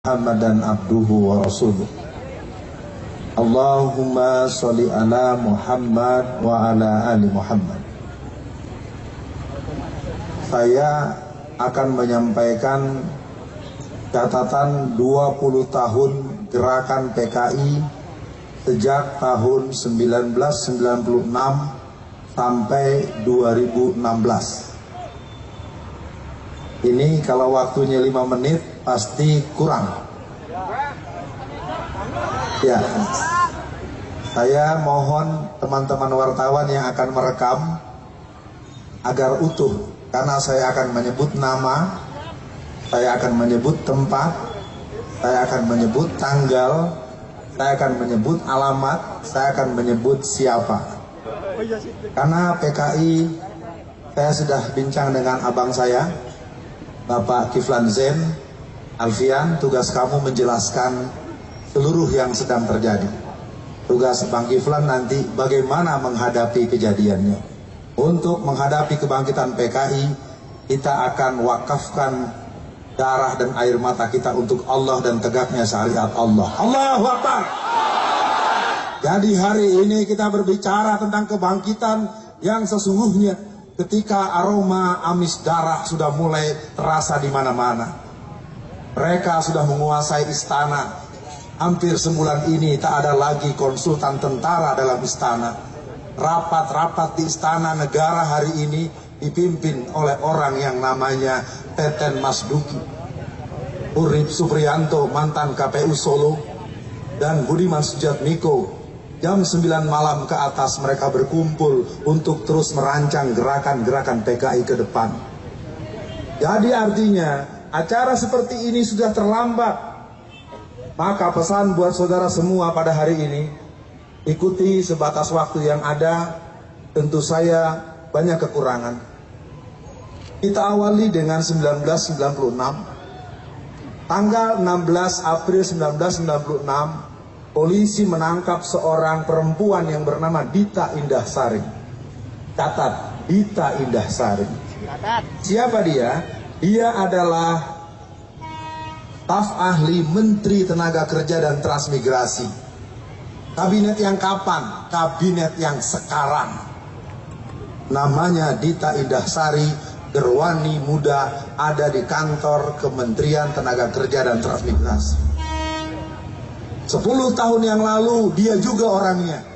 Muhammadan abduhu wa rasuluh. Allahumma salli ala Muhammad wa ala ali Muhammad. Saya akan menyampaikan catatan 20 tahun gerakan PKI sejak tahun 1996 sampai 2016 Ini kalau waktunya 5 menit pasti kurang. Ya, saya mohon teman-teman wartawan yang akan merekam agar utuh, karena saya akan menyebut nama, saya akan menyebut tempat, saya akan menyebut tanggal, saya akan menyebut alamat, saya akan menyebut siapa. Karena PKI, saya sudah bincang dengan abang saya, Bapak Kiflan Zen, Alfian, tugas kamu menjelaskan seluruh yang sedang terjadi. Tugas Bang Kiflan nanti bagaimana menghadapi kejadiannya. Untuk menghadapi kebangkitan PKI, kita akan wakafkan darah dan air mata kita untuk Allah dan tegaknya syariat Allah. Allahu Akbar. Jadi hari ini kita berbicara tentang kebangkitan yang sesungguhnya ketika aroma amis darah sudah mulai terasa di mana-mana mereka sudah menguasai istana. Hampir sebulan ini tak ada lagi konsultan tentara dalam istana. Rapat-rapat di istana negara hari ini dipimpin oleh orang yang namanya Teten Masduki. Urip Supriyanto, mantan KPU Solo, dan Budiman Sujatmiko jam 9 malam ke atas mereka berkumpul untuk terus merancang gerakan-gerakan PKI ke depan. Jadi artinya acara seperti ini sudah terlambat. Maka pesan buat saudara semua pada hari ini, ikuti sebatas waktu yang ada, tentu saya banyak kekurangan. Kita awali dengan 1996. Tanggal 16 April 1996, polisi menangkap seorang perempuan yang bernama Dita Indah Sari. Catat, Dita Indah Sari. Siapa dia? Dia adalah staf ahli Menteri Tenaga Kerja dan Transmigrasi. Kabinet yang kapan? Kabinet yang sekarang. Namanya Dita Indah Sari, gerwani muda ada di kantor Kementerian Tenaga Kerja dan Transmigrasi. Sepuluh tahun yang lalu dia juga orangnya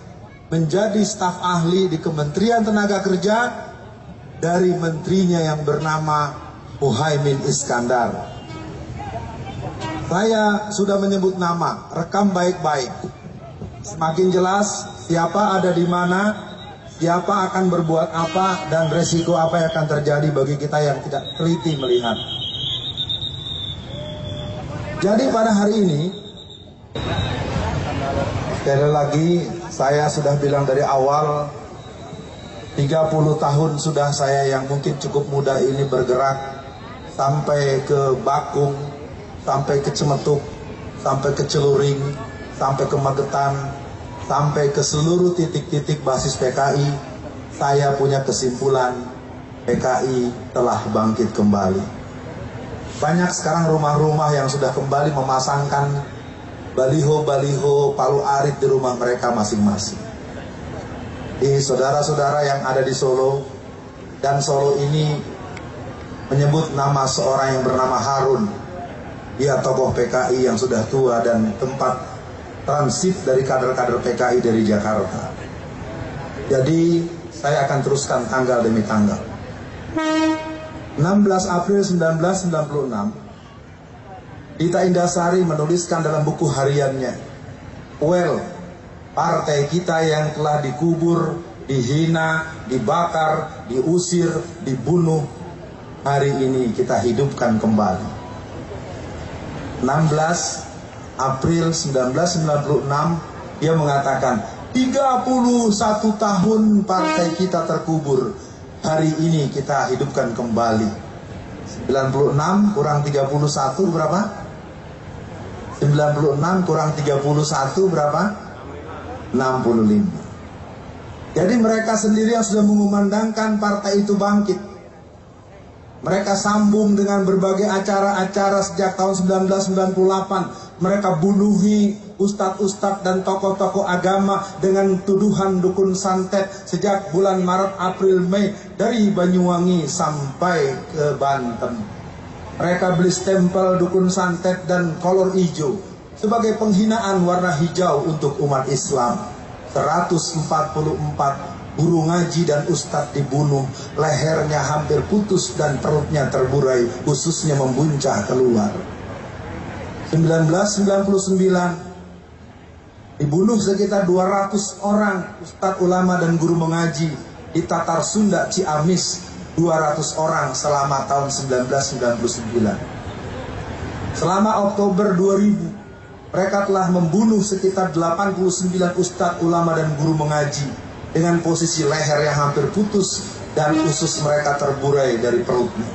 menjadi staf ahli di Kementerian Tenaga Kerja dari menterinya yang bernama Muhaimin Iskandar. Saya sudah menyebut nama, rekam baik-baik. Semakin jelas siapa ada di mana, siapa akan berbuat apa, dan resiko apa yang akan terjadi bagi kita yang tidak teliti melihat. Jadi pada hari ini, sekali lagi saya sudah bilang dari awal 30 tahun sudah saya yang mungkin cukup muda ini bergerak sampai ke Bakung, sampai ke Cemetuk, sampai ke Celuring, sampai ke Magetan, sampai ke seluruh titik-titik basis PKI, saya punya kesimpulan PKI telah bangkit kembali. Banyak sekarang rumah-rumah yang sudah kembali memasangkan baliho-baliho palu arit di rumah mereka masing-masing. Di saudara-saudara yang ada di Solo, dan Solo ini menyebut nama seorang yang bernama Harun. Dia tokoh PKI yang sudah tua dan tempat transit dari kader-kader PKI dari Jakarta. Jadi saya akan teruskan tanggal demi tanggal. 16 April 1996, Dita Indasari menuliskan dalam buku hariannya, Well, partai kita yang telah dikubur, dihina, dibakar, diusir, dibunuh, hari ini kita hidupkan kembali. 16 April 1996 dia mengatakan 31 tahun partai kita terkubur. Hari ini kita hidupkan kembali. 96 kurang 31 berapa? 96 kurang 31 berapa? 65. Jadi mereka sendiri yang sudah mengumandangkan partai itu bangkit Mereka sambung dengan berbagai acara-acara sejak tahun 1998. Mereka bunuhi ustadz-ustadz dan tokoh-tokoh agama dengan tuduhan dukun santet sejak bulan Maret, April, Mei dari Banyuwangi sampai ke Banten. Mereka beli stempel dukun santet dan kolor hijau sebagai penghinaan warna hijau untuk umat Islam. 144 guru ngaji dan ustadz dibunuh, lehernya hampir putus dan perutnya terburai, khususnya membuncah keluar. 1999 Dibunuh sekitar 200 orang ustadz ulama dan guru mengaji di Tatar Sunda Ciamis 200 orang selama tahun 1999. Selama Oktober 2000 mereka telah membunuh sekitar 89 ustadz ulama dan guru mengaji dengan posisi leher yang hampir putus dan usus mereka terburai dari perutnya.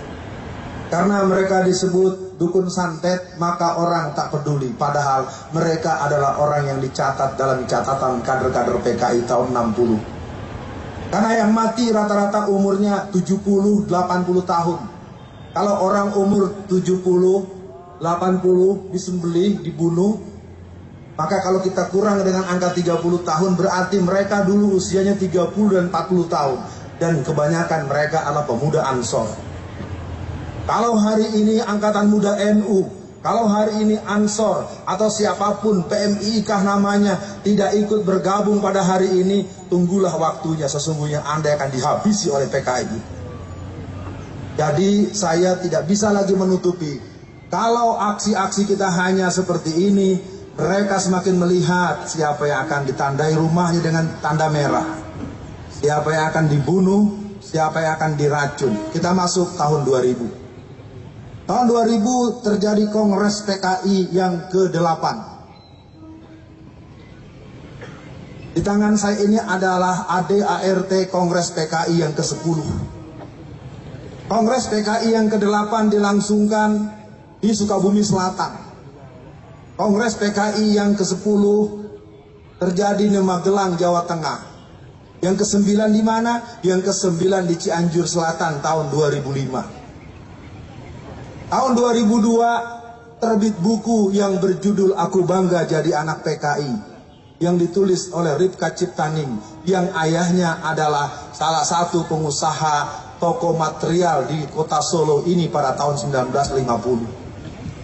Karena mereka disebut dukun santet, maka orang tak peduli. Padahal mereka adalah orang yang dicatat dalam catatan kader-kader PKI tahun 60. Karena yang mati rata-rata umurnya 70-80 tahun. Kalau orang umur 70, 80 disembelih, dibunuh, maka kalau kita kurang dengan angka 30 tahun berarti mereka dulu usianya 30 dan 40 tahun. Dan kebanyakan mereka adalah pemuda ansor. Kalau hari ini Angkatan Muda NU, kalau hari ini Ansor atau siapa pun PMI kah namanya tidak ikut bergabung pada hari ini, tunggulah waktunya sesungguhnya Anda akan dihabisi oleh PKI. Jadi saya tidak bisa lagi menutupi kalau aksi-aksi kita hanya seperti ini, mereka semakin melihat siapa yang akan ditandai rumahnya dengan tanda merah. Siapa yang akan dibunuh, siapa yang akan diracun. Kita masuk tahun 2000. Tahun 2000 terjadi Kongres PKI yang ke-8. Di tangan saya ini adalah ADART Kongres PKI yang ke-10. Kongres PKI yang ke-8 dilangsungkan di Sukabumi Selatan. Kongres PKI yang ke-10 terjadi di Magelang, Jawa Tengah. Yang ke-9 di mana? Yang ke-9 di Cianjur Selatan tahun 2005. Tahun 2002 terbit buku yang berjudul Aku Bangga Jadi Anak PKI yang ditulis oleh Ripka Ciptaning yang ayahnya adalah salah satu pengusaha toko material di kota Solo ini pada tahun 1950.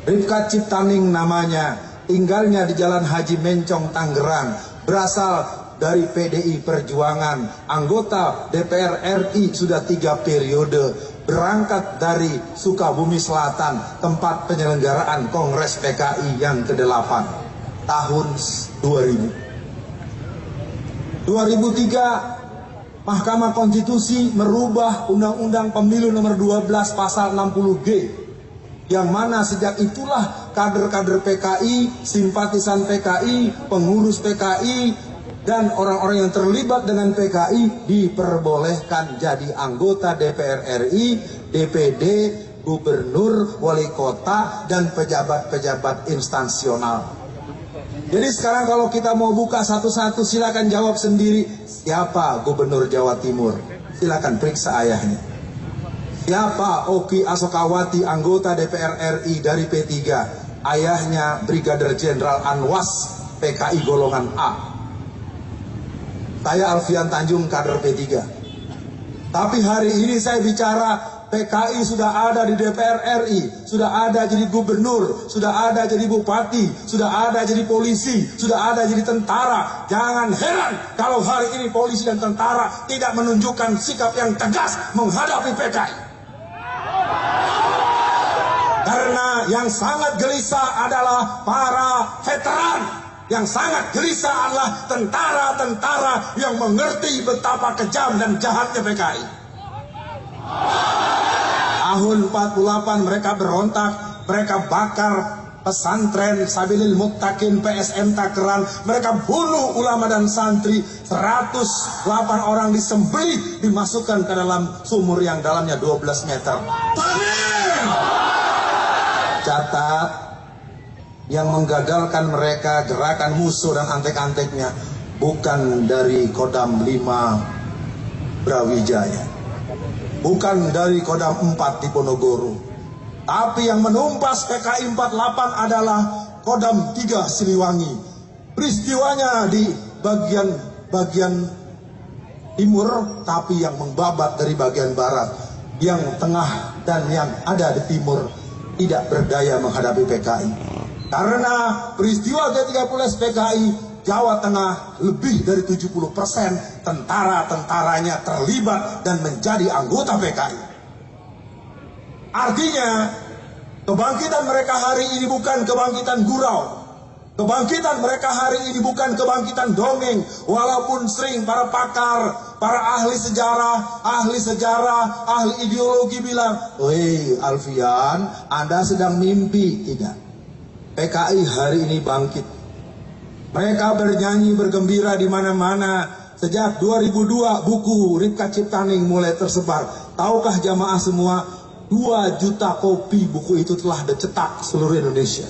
Ripka Ciptaning namanya, tinggalnya di Jalan Haji Mencong, Tangerang, berasal dari PDI Perjuangan, anggota DPR RI sudah tiga periode, berangkat dari Sukabumi Selatan, tempat penyelenggaraan Kongres PKI yang ke-8 tahun 2000. 2003 Mahkamah Konstitusi merubah Undang-Undang Pemilu nomor 12 pasal 60G yang mana sejak itulah kader-kader PKI, simpatisan PKI, pengurus PKI, dan orang-orang yang terlibat dengan PKI diperbolehkan jadi anggota DPR RI, DPD, gubernur, wali kota, dan pejabat-pejabat instansional. Jadi sekarang kalau kita mau buka satu-satu silakan jawab sendiri siapa gubernur Jawa Timur. Silakan periksa ayahnya. Siapa Oki Asokawati anggota DPR RI dari P3? Ayahnya Brigadir Jenderal Anwas PKI golongan A. Saya Alfian Tanjung kader P3. Tapi hari ini saya bicara PKI sudah ada di DPR RI, sudah ada jadi gubernur, sudah ada jadi bupati, sudah ada jadi polisi, sudah ada jadi tentara. Jangan heran kalau hari ini polisi dan tentara tidak menunjukkan sikap yang tegas menghadapi PKI. Karena yang sangat gelisah adalah para veteran yang sangat gelisah adalah tentara-tentara yang mengerti betapa kejam dan jahatnya PKI. Tahun 48 mereka berontak, mereka bakar pesantren Sabilil Muttaqin PSM Takeran mereka bunuh ulama dan santri. 108 orang disembeli dimasukkan ke dalam sumur yang dalamnya 12 meter. Catat yang menggagalkan mereka gerakan musuh dan antek-anteknya bukan dari Kodam 5 Brawijaya. Bukan dari Kodam 4 di Tapi yang menumpas PKI 48 adalah Kodam 3 Siliwangi. Peristiwanya di bagian bagian timur tapi yang membabat dari bagian barat. Yang tengah dan yang ada di timur tidak berdaya menghadapi PKI. Karena peristiwa G30 PKI Jawa Tengah lebih dari 70% tentara-tentaranya terlibat dan menjadi anggota PKI. Artinya, kebangkitan mereka hari ini bukan kebangkitan gurau. Kebangkitan mereka hari ini bukan kebangkitan dongeng, walaupun sering para pakar, para ahli sejarah, ahli sejarah, ahli ideologi bilang, "Woi, Alfian, Anda sedang mimpi." Tidak. PKI hari ini bangkit mereka bernyanyi bergembira di mana-mana. Sejak 2002 buku Ripka Ciptaning mulai tersebar. Tahukah jamaah semua 2 juta kopi buku itu telah dicetak seluruh Indonesia.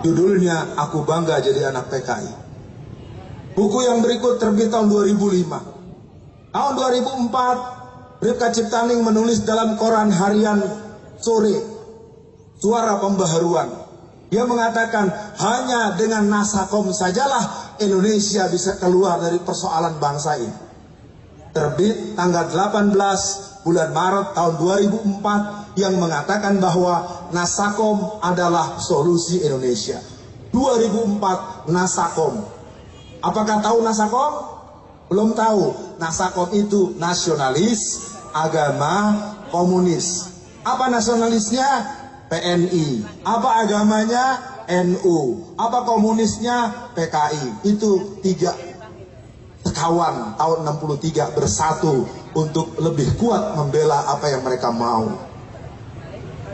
Judulnya Aku Bangga Jadi Anak PKI. Buku yang berikut terbit tahun 2005. Tahun 2004 Ripka Ciptaning menulis dalam koran harian sore Suara Pembaharuan dia mengatakan hanya dengan Nasakom sajalah Indonesia bisa keluar dari persoalan bangsa ini. Terbit tanggal 18 bulan Maret tahun 2004 yang mengatakan bahwa Nasakom adalah solusi Indonesia. 2004 Nasakom. Apakah tahu Nasakom? Belum tahu. Nasakom itu nasionalis, agama, komunis. Apa nasionalisnya? PNI. Apa agamanya? NU. Apa komunisnya? PKI. Itu tiga sekawan tahun 63 bersatu untuk lebih kuat membela apa yang mereka mau.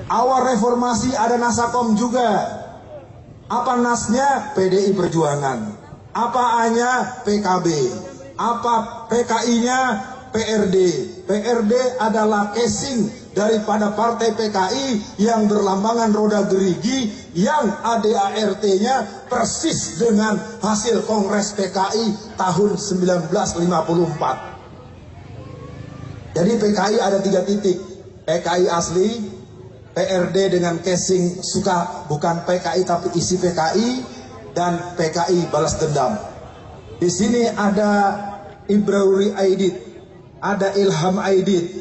Awal reformasi ada Nasakom juga. Apa nasnya? PDI Perjuangan. Apa A-nya? PKB. Apa PKI-nya? PRD. PRD adalah casing daripada partai PKI yang berlambangan roda gerigi yang ADART-nya persis dengan hasil Kongres PKI tahun 1954. Jadi PKI ada tiga titik. PKI asli, PRD dengan casing suka bukan PKI tapi isi PKI dan PKI balas dendam. Di sini ada Ibrauri Aidit, ada Ilham Aidit,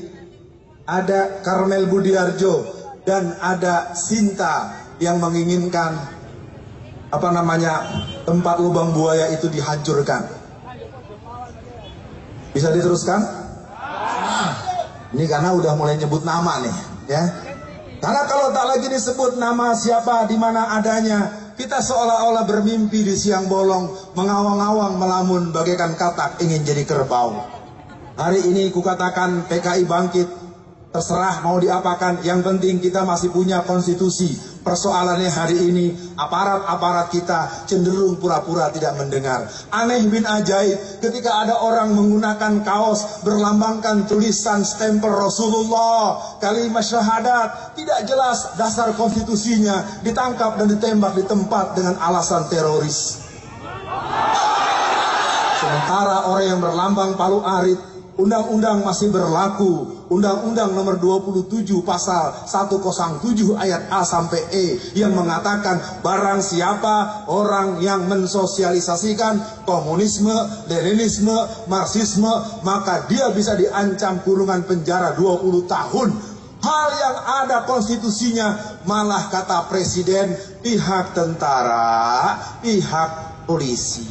ada Karmel Budiarjo dan ada Sinta yang menginginkan apa namanya tempat lubang buaya itu dihancurkan. Bisa diteruskan? Ini karena udah mulai nyebut nama nih, ya. Karena kalau tak lagi disebut nama siapa di mana adanya, kita seolah-olah bermimpi di siang bolong, mengawang-awang melamun bagaikan katak ingin jadi kerbau. Hari ini kukatakan PKI bangkit, Terserah mau diapakan, yang penting kita masih punya konstitusi. Persoalannya hari ini, aparat-aparat kita cenderung pura-pura tidak mendengar. Aneh bin ajaib, ketika ada orang menggunakan kaos berlambangkan tulisan stempel Rasulullah, kalimat syahadat, tidak jelas dasar konstitusinya, ditangkap dan ditembak di tempat dengan alasan teroris. Sementara orang yang berlambang palu arit, undang-undang masih berlaku, Undang-Undang nomor 27 pasal 107 ayat A sampai E yang mengatakan barang siapa orang yang mensosialisasikan komunisme, leninisme, marxisme maka dia bisa diancam kurungan penjara 20 tahun. Hal yang ada konstitusinya malah kata presiden pihak tentara, pihak polisi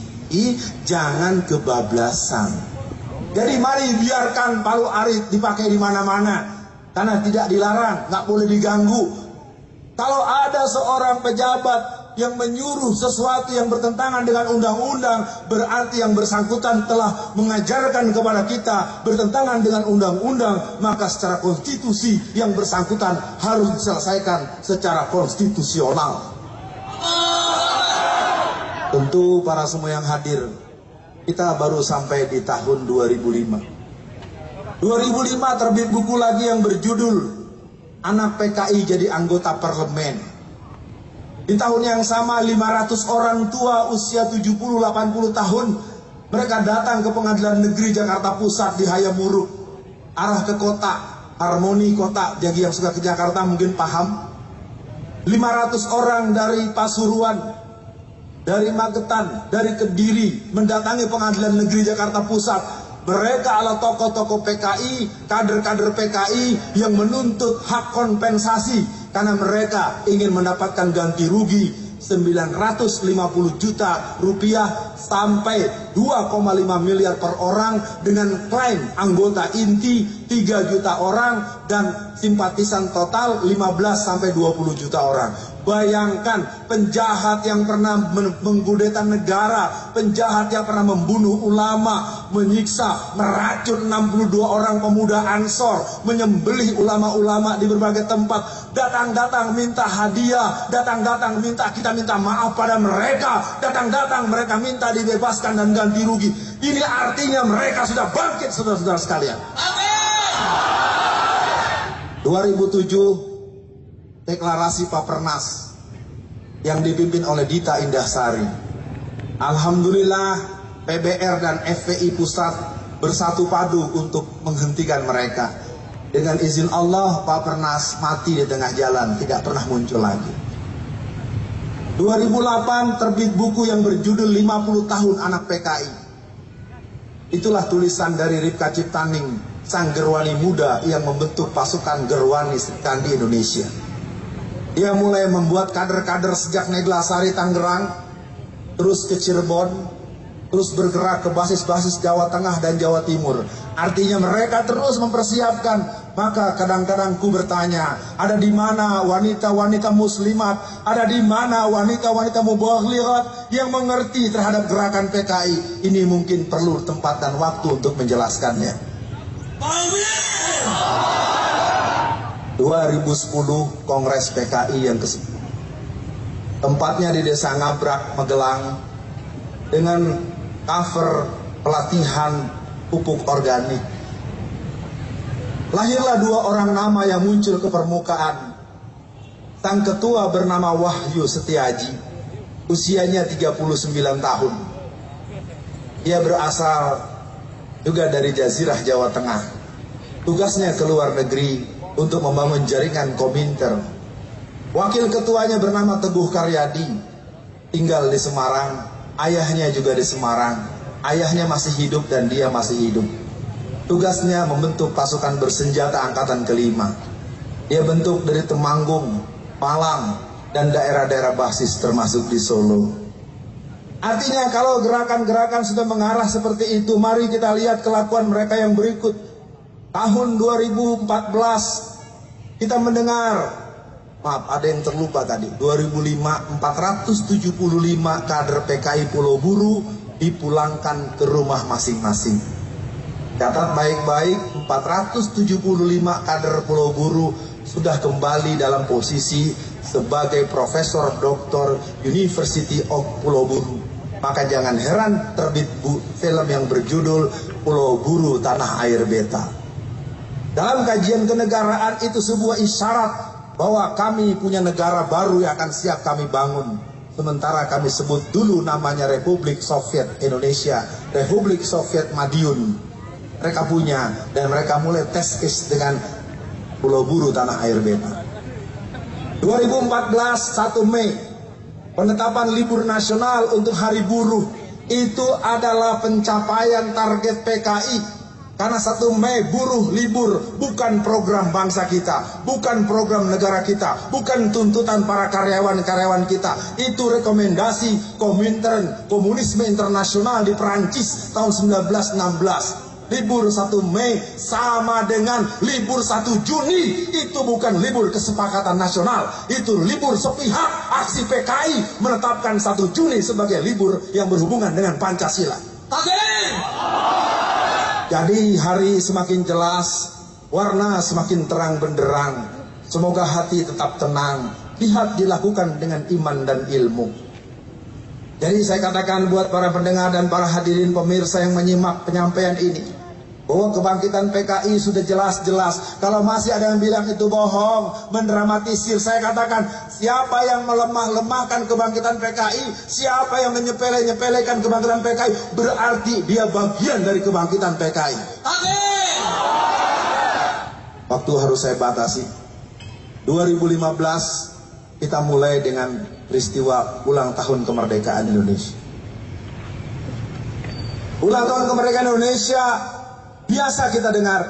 jangan kebablasan. Jadi mari biarkan palu arit dipakai di mana-mana. Karena tidak dilarang, nggak boleh diganggu. Kalau ada seorang pejabat yang menyuruh sesuatu yang bertentangan dengan undang-undang, berarti yang bersangkutan telah mengajarkan kepada kita bertentangan dengan undang-undang, maka secara konstitusi yang bersangkutan harus diselesaikan secara konstitusional. Tentu para semua yang hadir kita baru sampai di tahun 2005. 2005 terbit buku lagi yang berjudul Anak PKI jadi anggota parlemen. Di tahun yang sama 500 orang tua usia 70-80 tahun mereka datang ke pengadilan negeri Jakarta Pusat di Hayamuruk arah ke kota harmoni kota bagi yang suka ke Jakarta mungkin paham 500 orang dari Pasuruan dari Magetan, dari Kediri mendatangi pengadilan negeri Jakarta Pusat mereka adalah tokoh-tokoh PKI, kader-kader PKI yang menuntut hak kompensasi karena mereka ingin mendapatkan ganti rugi 950 juta rupiah sampai 2,5 miliar per orang dengan klaim anggota inti 3 juta orang dan simpatisan total 15 sampai 20 juta orang. Bayangkan penjahat yang pernah menggudeta negara, penjahat yang pernah membunuh ulama, menyiksa, meracun 62 orang pemuda Ansor, menyembelih ulama-ulama di berbagai tempat, datang-datang minta hadiah, datang-datang minta kita minta maaf pada mereka, datang-datang mereka minta dibebaskan dan ganti rugi. Ini artinya mereka sudah bangkit saudara-saudara sekalian. Amin. 2007 deklarasi Papernas yang dipimpin oleh Dita Indahsari. Alhamdulillah PBR dan FPI pusat bersatu padu untuk menghentikan mereka. Dengan izin Allah Papernas mati di tengah jalan, tidak pernah muncul lagi. 2008 terbit buku yang berjudul 50 tahun anak PKI. Itulah tulisan dari Ripka Ciptaning, sang gerwani muda yang membentuk pasukan gerwani di Indonesia. Dia mulai membuat kader-kader sejak Neglasari Tangerang, terus ke Cirebon, terus bergerak ke basis-basis Jawa Tengah dan Jawa Timur. Artinya mereka terus mempersiapkan. Maka kadang-kadang ku bertanya, ada di mana wanita-wanita muslimat, ada di mana wanita-wanita mubahlirat yang mengerti terhadap gerakan PKI. Ini mungkin perlu tempat dan waktu untuk menjelaskannya. 2010 Kongres PKI yang ke Tempatnya di Desa Ngabrak, Magelang dengan cover pelatihan pupuk organik. Lahirlah dua orang nama yang muncul ke permukaan. Sang ketua bernama Wahyu Setiaji, usianya 39 tahun. Dia berasal juga dari Jazirah Jawa Tengah. Tugasnya ke luar negeri untuk membangun jaringan kominter. Wakil ketuanya bernama Teguh Karyadi, tinggal di Semarang, ayahnya juga di Semarang. Ayahnya masih hidup dan dia masih hidup. Tugasnya membentuk pasukan bersenjata angkatan kelima. Dia bentuk dari Temanggung, Malang, dan daerah-daerah basis termasuk di Solo. Artinya kalau gerakan-gerakan sudah mengarah seperti itu, mari kita lihat kelakuan mereka yang berikut tahun 2014 kita mendengar maaf ada yang terlupa tadi 2005 475 kader PKI Pulau Buru dipulangkan ke rumah masing-masing. Catat baik-baik 475 kader Pulau Buru sudah kembali dalam posisi sebagai profesor doktor University of Pulau Buru. Maka jangan heran terbit bu, film yang berjudul Pulau Buru Tanah Air Beta dalam kajian kenegaraan itu sebuah isyarat bahwa kami punya negara baru yang akan siap kami bangun. Sementara kami sebut dulu namanya Republik Soviet Indonesia, Republik Soviet Madiun. Mereka punya dan mereka mulai tes case dengan Pulau Buru Tanah Air Beta. 2014 1 Mei penetapan libur nasional untuk hari buruh itu adalah pencapaian target PKI karena satu Mei buruh libur bukan program bangsa kita, bukan program negara kita, bukan tuntutan para karyawan-karyawan kita. Itu rekomendasi Komintern Komunisme Internasional di Perancis tahun 1916. Libur 1 Mei sama dengan libur 1 Juni. Itu bukan libur kesepakatan nasional. Itu libur sepihak aksi PKI menetapkan 1 Juni sebagai libur yang berhubungan dengan Pancasila. Takbir! Jadi hari semakin jelas, warna semakin terang benderang. Semoga hati tetap tenang, lihat dilakukan dengan iman dan ilmu. Jadi saya katakan buat para pendengar dan para hadirin pemirsa yang menyimak penyampaian ini, bahwa kebangkitan PKI sudah jelas-jelas. Kalau masih ada yang bilang itu bohong, mendramatisir, saya katakan siapa yang melemah-lemahkan kebangkitan PKI, siapa yang menyepele-nyepelekan kebangkitan PKI, berarti dia bagian dari kebangkitan PKI. Amin. Waktu harus saya batasi. 2015 kita mulai dengan peristiwa ulang tahun kemerdekaan Indonesia. Ulang tahun kemerdekaan Indonesia biasa kita dengar.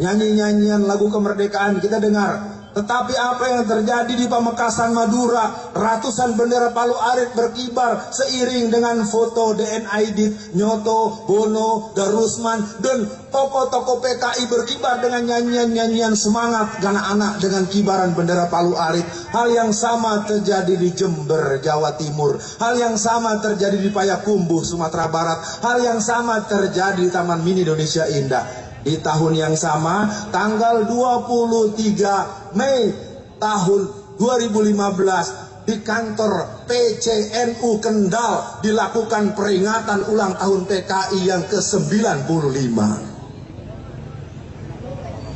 Nyanyi-nyanyian lagu kemerdekaan kita dengar tetapi apa yang terjadi di Pamekasan Madura, ratusan bendera Palu Arit berkibar seiring dengan foto DNA Aidit, Nyoto, Bono, Darusman, dan tokoh-tokoh PKI berkibar dengan nyanyian-nyanyian semangat anak-anak dengan kibaran bendera Palu Arit. Hal yang sama terjadi di Jember, Jawa Timur. Hal yang sama terjadi di Payakumbuh, Sumatera Barat. Hal yang sama terjadi di Taman Mini Indonesia Indah. Di tahun yang sama, tanggal 23 Mei tahun 2015 di kantor PCNU Kendal dilakukan peringatan ulang tahun PKI yang ke-95.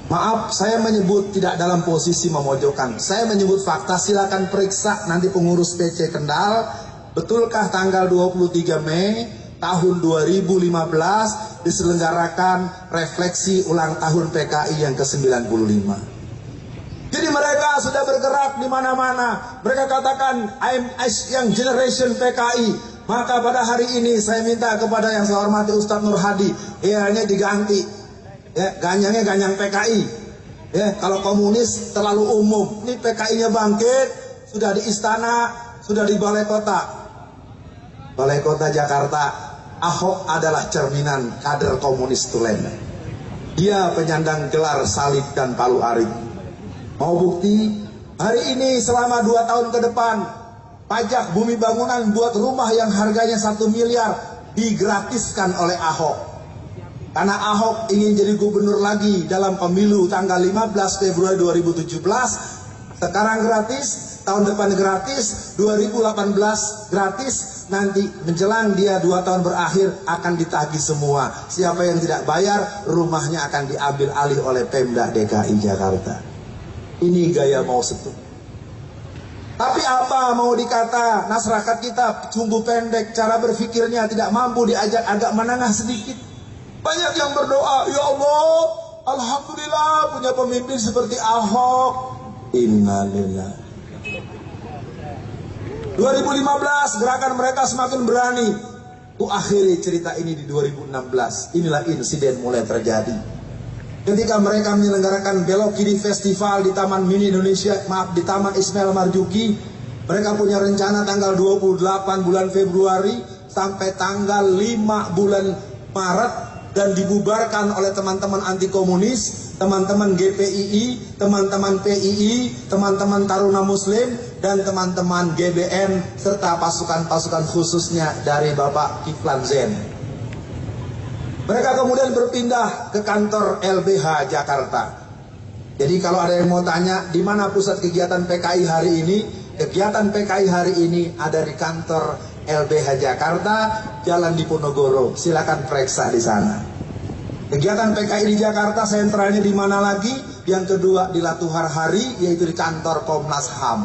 Maaf, saya menyebut tidak dalam posisi memojokkan. Saya menyebut fakta, silakan periksa nanti pengurus PC Kendal. Betulkah tanggal 23 Mei tahun 2015 diselenggarakan refleksi ulang tahun PKI yang ke-95. Jadi mereka sudah bergerak di mana-mana. Mereka katakan I'm yang generation PKI. Maka pada hari ini saya minta kepada yang saya hormati Ustadz Nur Hadi, ianya diganti. Ya, ganyangnya ganyang PKI. Ya, kalau komunis terlalu umum. Ini PKI-nya bangkit, sudah di istana, sudah di balai kota. Balai kota Jakarta Ahok adalah cerminan kader komunis tulen. Dia penyandang gelar salib dan palu arit. Mau bukti? Hari ini selama dua tahun ke depan, pajak bumi bangunan buat rumah yang harganya satu miliar digratiskan oleh Ahok. Karena Ahok ingin jadi gubernur lagi dalam pemilu tanggal 15 Februari 2017, sekarang gratis, tahun depan gratis, 2018 gratis, nanti menjelang dia dua tahun berakhir akan ditagih semua. Siapa yang tidak bayar, rumahnya akan diambil alih oleh Pemda DKI Jakarta. Ini gaya mau setuh. Tapi apa mau dikata masyarakat kita sungguh pendek cara berpikirnya tidak mampu diajak agak menengah sedikit. Banyak yang berdoa, ya Allah, Alhamdulillah punya pemimpin seperti Ahok. Innalillah. 2015 gerakan mereka semakin berani. Ku akhiri cerita ini di 2016. Inilah insiden mulai terjadi. Ketika mereka menyelenggarakan belok kiri festival di Taman Mini Indonesia, maaf di Taman Ismail Marzuki, mereka punya rencana tanggal 28 bulan Februari sampai tanggal 5 bulan Maret dan dibubarkan oleh teman-teman anti komunis, teman-teman GPII, teman-teman PII, teman-teman Taruna Muslim, dan teman-teman GBN, serta pasukan-pasukan khususnya dari Bapak Kiflan Zen. Mereka kemudian berpindah ke kantor LBH Jakarta. Jadi kalau ada yang mau tanya, di mana pusat kegiatan PKI hari ini? Kegiatan PKI hari ini ada di kantor LBH Jakarta, Jalan Diponegoro. Silakan periksa di sana. Kegiatan PKI di Jakarta sentralnya di mana lagi? Yang kedua di Latuhar Hari, yaitu di kantor Komnas HAM.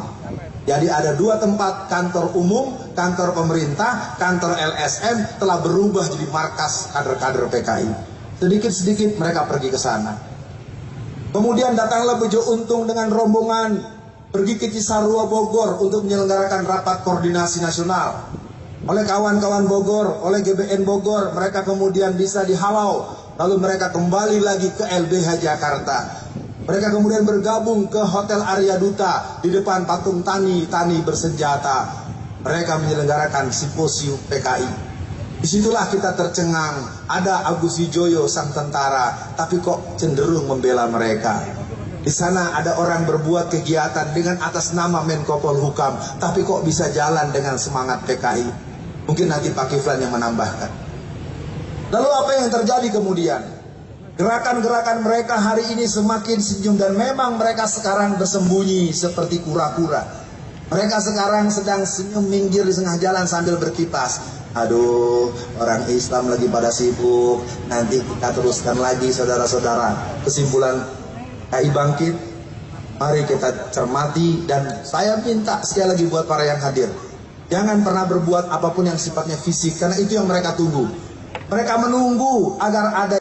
Jadi ada dua tempat kantor umum, kantor pemerintah, kantor LSM telah berubah jadi markas kader-kader PKI. Sedikit-sedikit mereka pergi ke sana. Kemudian datanglah Bejo Untung dengan rombongan pergi ke Cisarua Bogor untuk menyelenggarakan rapat koordinasi nasional oleh kawan-kawan Bogor, oleh GBN Bogor, mereka kemudian bisa dihalau, lalu mereka kembali lagi ke LBH Jakarta. Mereka kemudian bergabung ke Hotel Arya Duta di depan patung tani, tani bersenjata. Mereka menyelenggarakan simposium PKI. Di situlah kita tercengang, ada Agus Wijoyo sang tentara, tapi kok cenderung membela mereka. Di sana ada orang berbuat kegiatan dengan atas nama Menko Polhukam, tapi kok bisa jalan dengan semangat PKI. Mungkin nanti Pak Kiflan yang menambahkan. Lalu apa yang terjadi kemudian? Gerakan-gerakan mereka hari ini semakin senyum dan memang mereka sekarang bersembunyi seperti kura-kura. Mereka sekarang sedang senyum minggir di tengah jalan sambil berkipas. Aduh, orang Islam lagi pada sibuk. Nanti kita teruskan lagi saudara-saudara. Kesimpulan KI bangkit. Mari kita cermati dan saya minta sekali lagi buat para yang hadir Jangan pernah berbuat apa pun yang sifatnya fisik karena itu yang mereka tunggu. Mereka menunggu agar ada